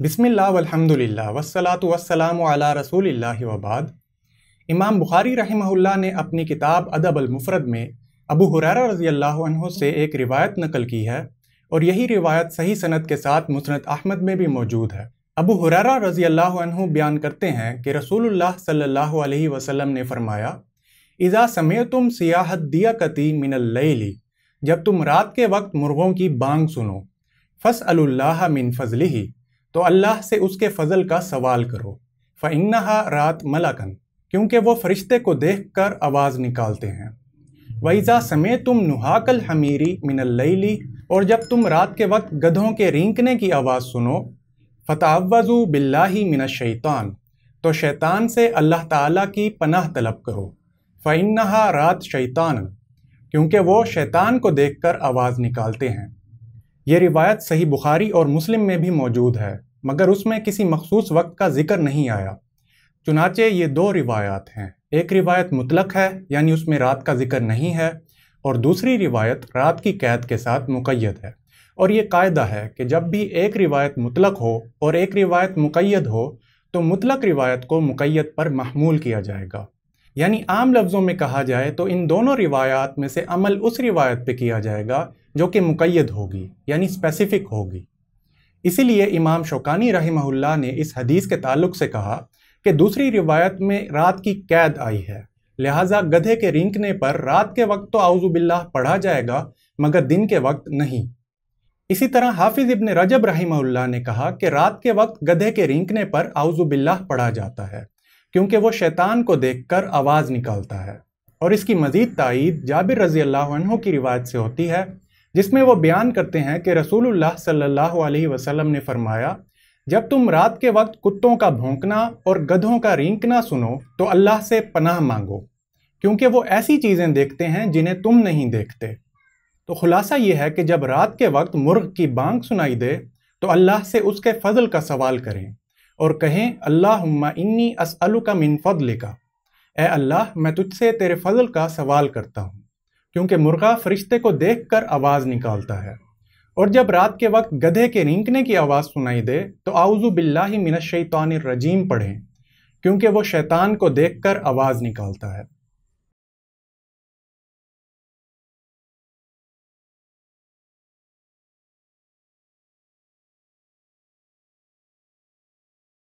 بسم اللہ والحمد للہ والصلاة والسلام علی رسول اللہ وبعد۔ امام بخاری رحمہ اللہ نے اپنی کتاب ادب المفرد میں ابو حریرہ رضی اللہ عنہ سے ایک روایت نقل کی ہے اور یہی روایت صحیح سند کے ساتھ مسند احمد میں بھی موجود ہے۔ ابو حریرہ رضی اللہ عنہ بیان کرتے ہیں کہ رسول اللہ صلی اللہ علیہ وسلم نے فرمایا، اذا سمیتم سیاحت دیا کتی من اللیلی جب تم رات کے وقت مرغوں کی بانگ سنو فص اللہ من فضلی تو اللہ سے اس کے فضل کا سوال کرو۔ فَإِنَّهَا رات ملکن کیونکہ وہ فرشتے کو دیکھ کر آواز نکالتے ہیں۔ وَإِذَا سَمِعْتُمْ نُحَاقَ الْحَمِيرِ مِنَ اللَّيْلِ، اور جب تم رات کے وقت گدھوں کے رینکنے کی آواز سنو، فَتَعَوَّذُوا بِاللَّهِ مِنَ الشَّيْطَانِ، تو شیطان سے اللہ تعالیٰ کی پناہ طلب کرو۔ فَإِنَّهَا رات شیطان کیونکہ وہ شیطان کو دیکھ کر آواز نکالتے ہیں۔ یہ روایت صحیح بخاری اور مسلم میں بھی موجود ہے، مگر اس میں کسی مخصوص وقت کا ذکر نہیں آیا۔ چنانچہ یہ دو روایات ہیں۔ ایک روایت مطلق ہے یعنی اس میں رات کا ذکر نہیں ہے، اور دوسری روایت رات کی قید کے ساتھ مقید ہے۔ اور یہ قاعدہ ہے کہ جب بھی ایک روایت مطلق ہو اور ایک روایت مقید ہو، تو مطلق روایت کو مقید پر محمول کیا جائے گا۔ یعنی عام لفظوں میں کہا جائے تو ان دونوں روایات میں سے عمل اس روایت پہ کیا جائے گا جو کہ مقید ہوگی یعنی اسپیسیفک ہوگی۔ اسی لیے امام شوکانی رحمہ اللہ نے اس حدیث کے تعلق سے کہا کہ دوسری روایت میں رات کی قید آئی ہے۔ لہٰذا گدھے کے رینکنے پر رات کے وقت تو اعوذ باللہ پڑھا جائے گا، مگر دن کے وقت نہیں۔ اسی طرح حافظ ابن رجب رحمہ اللہ نے کہا کہ رات کے وقت گدھے کے رینکنے پر اعوذ باللہ پڑھا جاتا ہے۔ کیونکہ وہ شیطان کو دیکھ کر آواز نکالتا ہے۔ اور اس کی مزید تائید جابر رضی اللہ عنہ کی روایت سے ہوتی ہے، جس میں وہ بیان کرتے ہیں کہ رسول اللہ صلی اللہ علیہ وسلم نے فرمایا، جب تم رات کے وقت کتوں کا بھونکنا اور گدھوں کا رینکنا سنو تو اللہ سے پناہ مانگو، کیونکہ وہ ایسی چیزیں دیکھتے ہیں جنہیں تم نہیں دیکھتے۔ تو خلاصہ یہ ہے کہ جب رات کے وقت مرغ کی بانگ سنائی دے تو اللہ سے اس کے فضل کا سوال کریں۔ اور کہیں اللہ انی اسلو من فضل کا اے اللہ، میں تجھ سے تیرے فضل کا سوال کرتا ہوں، کیونکہ مرغا فرشتے کو دیکھ کر آواز نکالتا ہے۔ اور جب رات کے وقت گدھے کے رینکنے کی آواز سنائی دے، تو آؤزو باللہ من الشیطان الرجیم پڑھیں، کیونکہ وہ شیطان کو دیکھ کر آواز نکالتا ہے۔